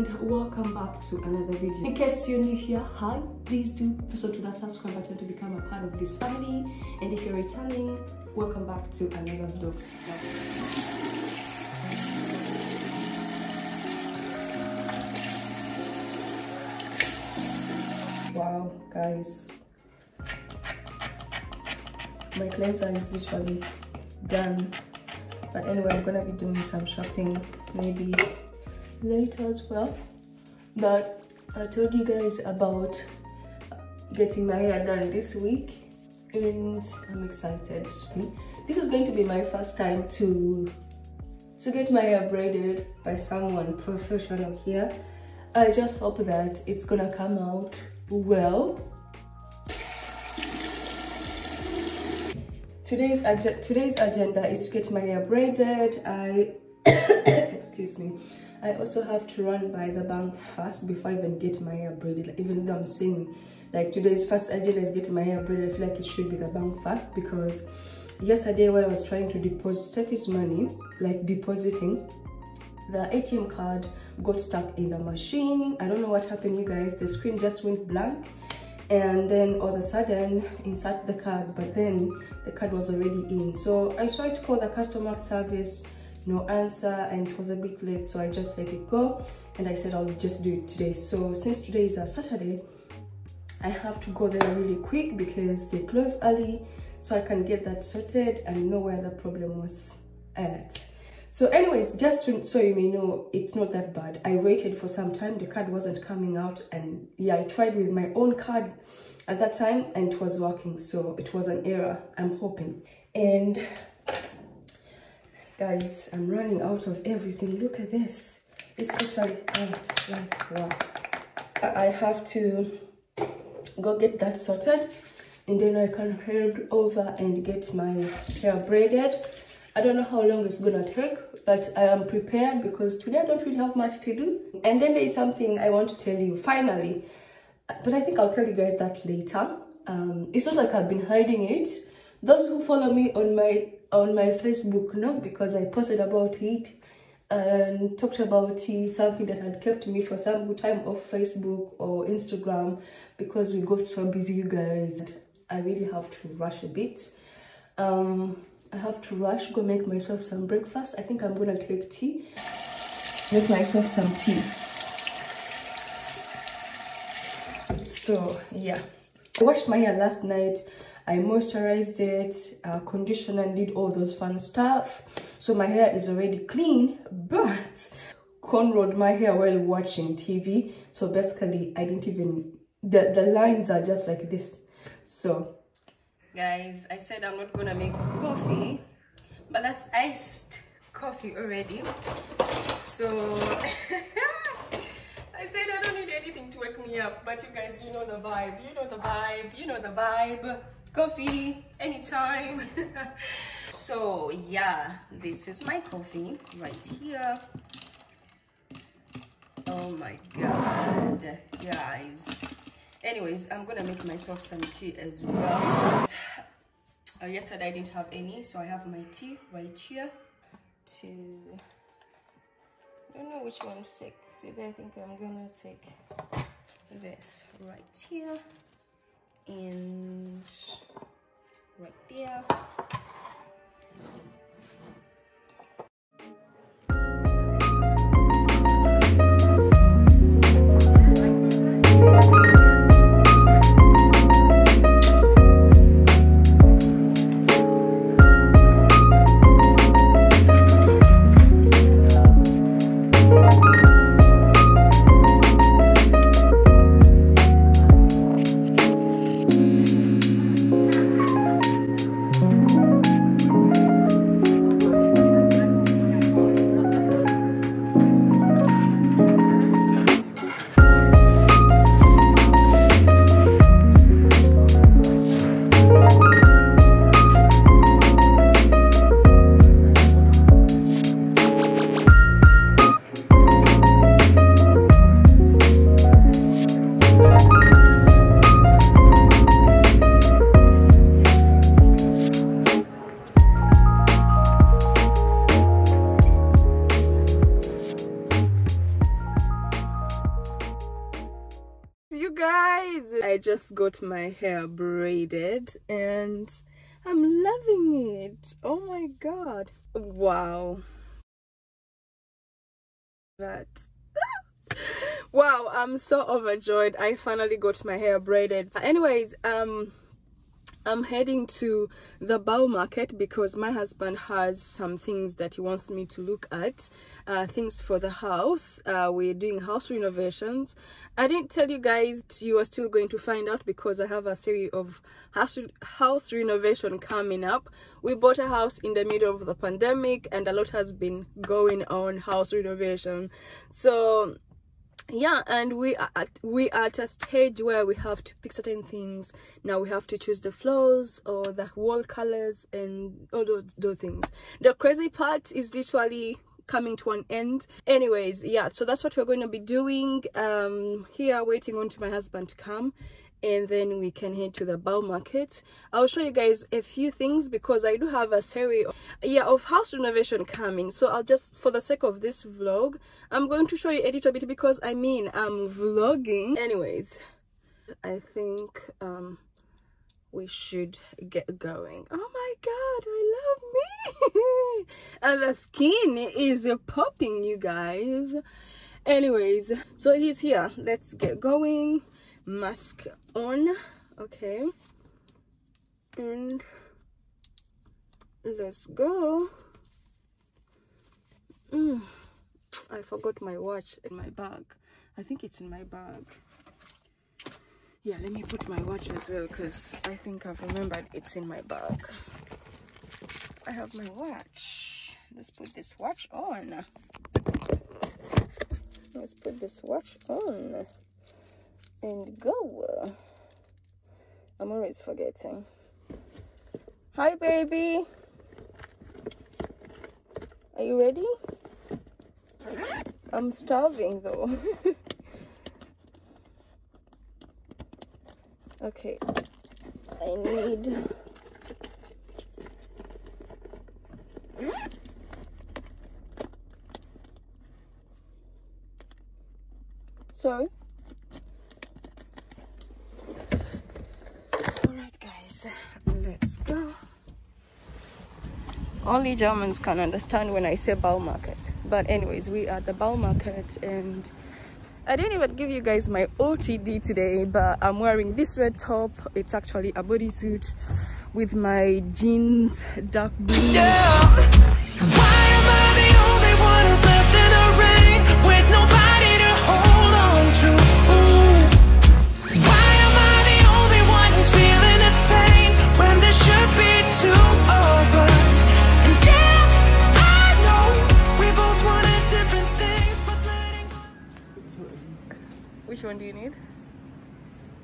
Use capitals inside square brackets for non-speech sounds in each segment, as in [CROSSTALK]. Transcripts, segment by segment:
the video. In case you're new here, hi, please do press to that subscribe button to become a part of this family. And if you're returning, welcome back to another vlog. Wow, guys, my cleanser is literally done. But anyway, I'm gonna be doing some shopping maybe later as well. But I told you guys about getting my hair done this week and I'm excited. This is going to be my first time to to get my hair braided by someone professional here. I just hope that it's gonna come out well. Today's agenda today's agenda is to get my hair braided. I [COUGHS] excuse me. I also have to run by the bank first before I even get my hair braided. Like, even though I'm saying like today's first agenda is getting my hair braided, I feel like it should be the bank first because yesterday when I was trying to deposit Steffi's money, like depositing, the ATM card got stuck in the machine. I don't know what happened, you guys. The screen just went blank. And then all of a sudden, insert the card, but then the card was already in. So I tried to call the customer service, no answer, and it was a bit late. So I just let it go. And I said I'll just do it today. So since today is a Saturday, I have to go there really quick because they close early. So I can get that sorted and know where the problem was at. So anyways, just to, so you may know, it's not that bad. I waited for some time, the card wasn't coming out and yeah, I tried with my own card at that time and it was working. So it was an error, I'm hoping. And guys, I'm running out of everything. Look at this. It's totally out, like wow. I have to go get that sorted and then I can head over and get my hair braided I don't know how long it's gonna take, but I am prepared because today I don't really have much to do. And then there is something I want to tell you finally, but I think I'll tell you guys that later. Um, it's not like I've been hiding it. Those who follow me on my on my Facebook know because I posted about it and talked about something that had kept me for some good time off Facebook or Instagram because we got so busy, you guys. I really have to rush a bit. Um, I have to rush, go make myself some breakfast. I think I'm gonna take tea. Make myself some tea. So yeah, I washed my hair last night. I moisturized it, uh, conditioned and did all those fun stuff. So my hair is already clean, but cornrowed my hair while watching TV. So basically, I didn't even, the, the lines are just like this. So guys i said i'm not gonna make coffee but that's iced coffee already so [LAUGHS] i said i don't need anything to wake me up but you guys you know the vibe you know the vibe you know the vibe coffee anytime. [LAUGHS] So yeah this is my coffee right here. Oh my god guys. Anyways i'm gonna make myself some tea as well. Uh, yesterday i didn't have any so i have my tea right here to i don't know which one to take. Today i think i'm gonna take this right here. And right there just got my hair braided and i'm loving it. Oh my god. Wow. That. [LAUGHS] Wow i'm so overjoyed. I finally got my hair braided. Anyways um I'm heading to the Bau market because my husband has some things that he wants me to look at, uh, things for the house. Uh, we're doing house renovations. I didn't tell you guys, you are still going to find out because I have a series of house, house renovation coming up. We bought a house in the middle of the pandemic and a lot has been going on house renovation. So yeah and we are at we are at a stage where we have to pick certain things. Now we have to choose the floors or the wall colors and all those, those things. The crazy part is literally coming to an end. Anyways yeah so that's what we're going to be doing. Um here waiting on to my husband to come and then we can head to the Bau market. I'll show you guys a few things because I do have a series of, yeah, of house renovation coming. So I'll just, for the sake of this vlog, I'm going to show you a little bit because I mean, I'm vlogging. Anyways, I think um, we should get going. Oh my God, I love me. and [LAUGHS] the skin is popping, you guys. Anyways, so he's here. Let's get going mask on okay. And let's go. Mm. i forgot my watch in my bag. I think it's in my bag. Yeah let me put my watch as well because i think i've remembered it's in my bag. I have my watch. Let's put this watch on. Let's put this watch on and go. I'm always forgetting. Hi, baby. Are you ready? I'm starving though. [LAUGHS] okay, I need. Sorry. Only Germans can understand when I say Bau market. But anyways, we are at the Bau market and I didn't even give you guys my OTD today, but I'm wearing this red top. It's actually a bodysuit with my jeans, dark blue. Yeah.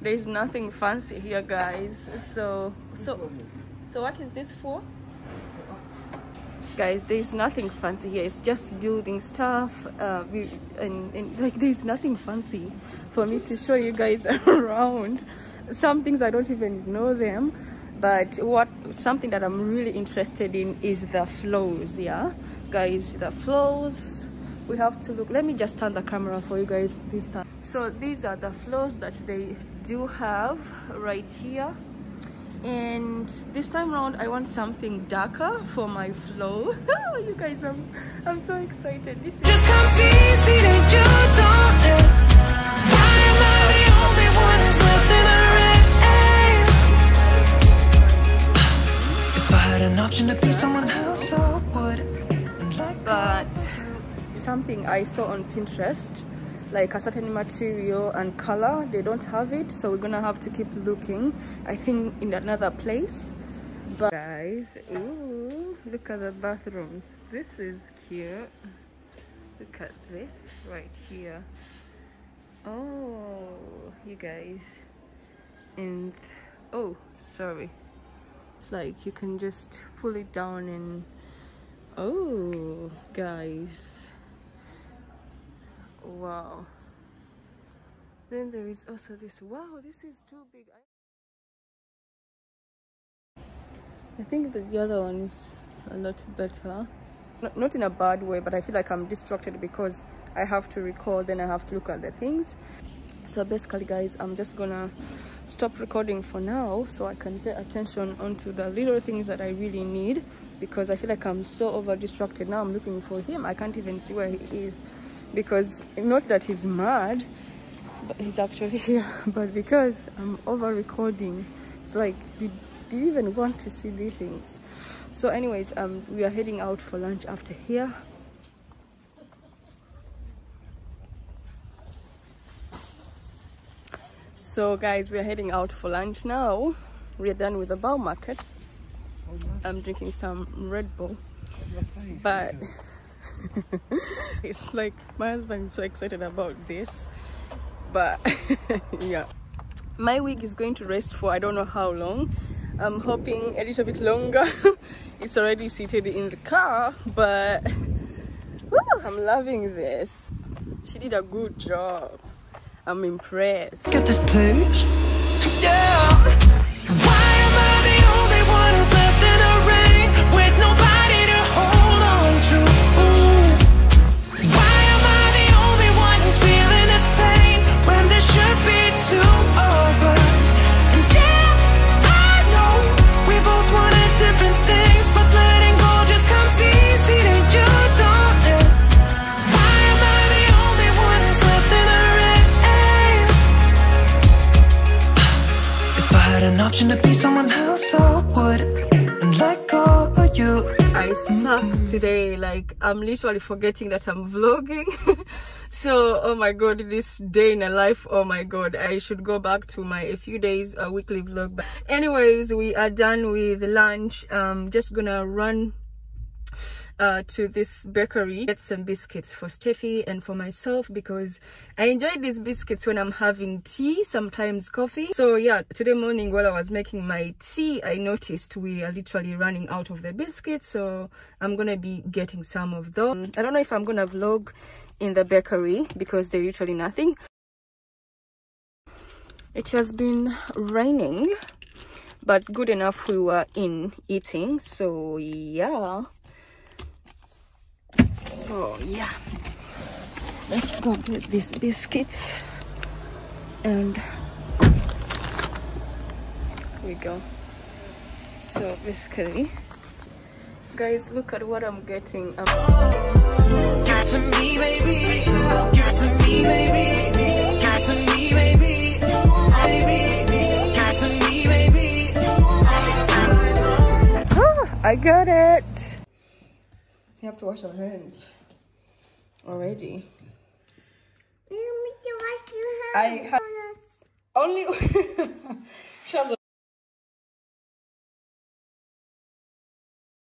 There's nothing fancy here guys. So so so what is this for? Guys there's nothing fancy here. It's just building stuff uh, and, and like there's nothing fancy for me to show you guys [LAUGHS] around. Some things i don't even know them but what something that i'm really interested in is the flows yeah? Guys the flows we have to look. Let me just turn the camera for you guys this time so these are the flows that they do have right here. And this time around i want something darker for my flow [LAUGHS] you guys i'm i'm so excited. This is just come see see that you don't why am i the only one who's left in the rain if i had an option to be someone else i would. But something I saw on Pinterest like a certain material and color they don't have it so we're gonna have to keep looking I think in another place. But guys ooh, look at the bathrooms. This is cute. Look at this right here. Oh you guys. And oh sorry. Like you can just pull it down and oh guys wow. Then there is also this wow this is too big. I think the other one is a lot better. Not in a bad way but I feel like I'm distracted because I have to record then I have to look at the things. So basically guys i'm just gonna stop recording for now so i can pay attention onto the little things that i really need because i feel like i'm so over distracted. Now i'm looking for him. I can't even see where he is because not that he's mad but he's actually here [LAUGHS] but because i'm over recording it's like did, do you even want to see these things? So anyways um we are heading out for lunch after here. So guys we're heading out for lunch now. We're done with the bau market. I'm drinking some red bull. But [LAUGHS] it's like my husband is so excited about this but [LAUGHS] yeah. My wig is going to rest for i don't know how long. I'm hoping a little bit longer. [LAUGHS] It's already seated in the car but whew, i'm loving this. She did a good job. I'm impressed. Get this place, yeah. Option to be someone else, I would and let go of you. I suck today. Like I'm literally forgetting that I'm vlogging. [LAUGHS] so oh my god, this day in a life. Oh my god, I should go back to my a few days a weekly vlog. But anyways, we are done with lunch. Um, just gonna run uh, to this bakery. Get some biscuits for Steffi and for myself because I enjoy these biscuits when I'm having tea sometimes coffee. So yeah today morning while I was making my tea I noticed we are literally running out of the biscuits. So I'm gonna be getting some of those I don't know if I'm gonna vlog in the bakery because they're literally nothing. It has been raining but good enough we were in eating. So yeah so yeah let's go get these biscuits and we go so basically guys look at what i'm getting um, Give it to me, baby. Give it to me, baby. Give it to me, baby. Baby. Give it to me, baby. ah, i got it you have to wash your hands already? I have only [LAUGHS] Shazza